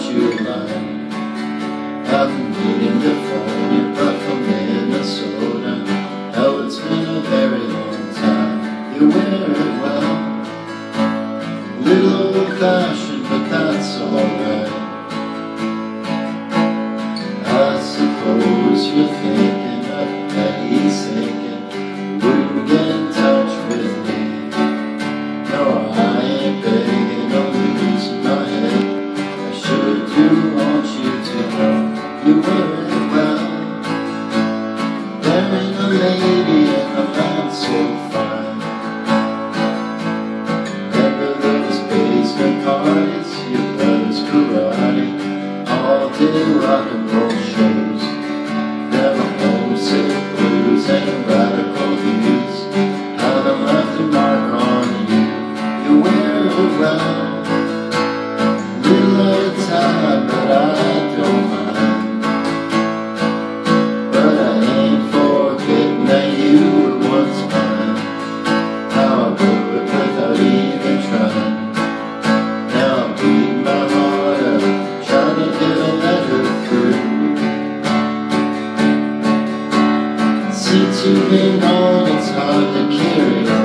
You're mine. I've been in the phone you, but from Minnesota. Oh, it's been a very long time. You're wearing well. Little old. There is a lady in a land so fine Never there's basement parties Your brother's karate. All day rock and roll shows. Never homesick blues and radical views. How them left a mark on you. You wear around Little at a time but I to be known, it's hard to carry